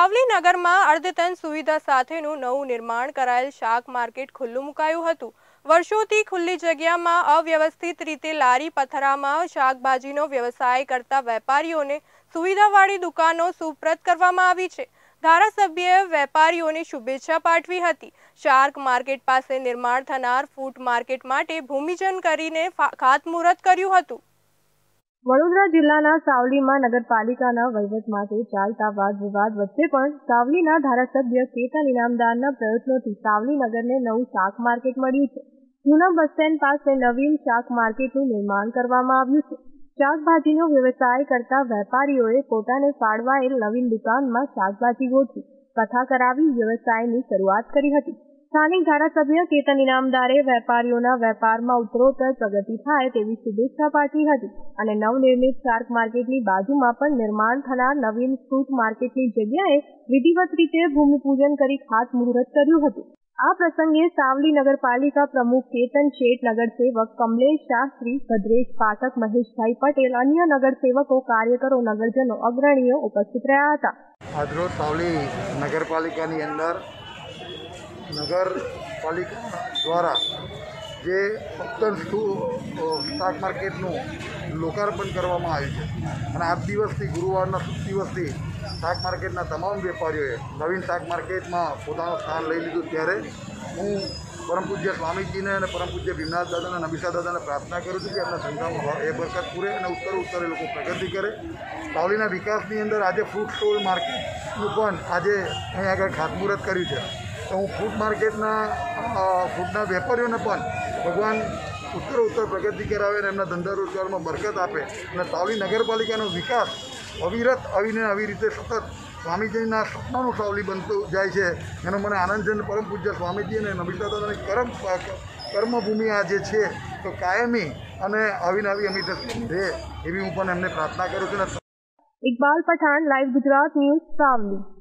સાવલી નગરમાં અર્ધતન સુવિધા સાથેનું નવું નિર્માણ કરાયેલ શાક માર્કેટ ખુલ્લું મુકાયું હતું. વર્ષોથી ખુલ્લી જગ્યામાં અવ્યવસ્થિત રીતે લારી પથરામાં શાકભાજીનો વ્યવસાય કરતા વેપારીઓને સુવિધાવાળી દુકાનો સુપ્રત કરવામાં આવી છે. ધારાસભ્યએ વેપારીઓને શુભેચ્છા પાઠવી હતી. શાર્ક માર્કેટ પાસે નિર્માણ થનાર ફૂડ માર્કેટ માટે ભૂમિજન કરીને ખાતમુહૂર્ત કર્યું હતું. વડોદરા જિલ્લાના સાવલીમાં નગરપાલિકાના વહીવટ માટે ચાલતા વાદ વિવાદ વચ્ચે પણ સાવલીના ધારાસભ્ય કેતન ઇનામદારના પ્રયત્નોથી સાવલી નગરને નવું શાક માર્કેટ મળ્યું છે. જૂના બસ સ્ટેન્ડ પાસે નવીન શાક માર્કેટનું નિર્માણ કરવામાં આવ્યું છે. શાકભાજીનો વ્યવસાય કરતા વેપારીઓએ પોતાને ફાળવાયેલ નવીન દુકાનમાં શાકભાજી ગોઠવી, કથા કરાવી વ્યવસાયની શરૂઆત કરી હતી. સ્થાનિક ધારાસભ્ય કેતન ઇનામદારે વેપારીઓના વેપારમાં ઉત્તરોત્તર પ્રગતિ થાય તેવી શુભેચ્છા પાઠવી હતી અને નવનિર્મિત શાર્ક માર્કેટની બાજુમાં પણ નિર્માણ થનાર નવીન ફ્રૂટ માર્કેટની જગ્યાએ વિધિવત રીતે ભૂમિપૂજન કરી ખાતમુહૂર્ત કર્યું હતું. આ પ્રસંગે સાવલી નગરપાલિકા પ્રમુખ કેતન શેઠ નગરસેવક કમલેશ શાસ્ત્રી ભદ્રેશ પાઠક મહેશભાઈ પટેલ, અન્ય નગરસેવકો કાર્યકરો, નગરજનો, અગ્રણીઓ ઉપસ્થિત રહ્યા હતા. સાવલી નગરપાલિકાની અંદર નગરપાલિકા દ્વારા જે ઉત્તર શાક માર્કેટનું લોકાર્પણ કરવામાં આવ્યું છે. અને આજ દિવસથી, ગુરુવારના દિવસથી શાક માર્કેટના તમામ વેપારીઓએ નવીન શાક માર્કેટમાં પોતાનું સ્થાન લઈ લીધું. ત્યારે હું પરમ પૂજ્ય સ્વામીજીને અને પરમ પૂજ્ય ભીમનાથ દાદા અને નબીસા દાદાને પ્રાર્થના કરું છું કે એમના ધંધામાં એ બરકત પૂરે અને ઉત્તર ઉત્તર એ લોકો પ્રગતિ કરે. સાવલીના વિકાસની અંદર આજે ફ્રૂટ સ્ટોલ માર્કેટનું પણ આજે અહીં આગળ ખાતમુહૂર્ત કર્યું છે. તો હું ફૂડ માર્કેટના ફૂડના વેપારીઓને પણ ભગવાન ઉત્તર ઉત્તર પ્રગતિ કરાવે અને એમના ધંધા રોજગારમાં બરકત આપે અને સાવલી નગરપાલિકાનો વિકાસ અવિરત આવીને આવી રીતે સતત સ્વામીજીના સપનાનું સાવલી બનતું જાય છે. એનો મને આનંદ છે અને પરમ પૂજ્ય સ્વામીજી અને નબીતા દાદાની કરમ કર્મભૂમિ આ જે છે, તો કાયમી અને આવીને આવી અમી રહે એવી હું પણ એમને પ્રાર્થના કરું છું ઇકબાલ પઠાણ લાઈવ ગુજરાત ન્યૂઝ સાવલી.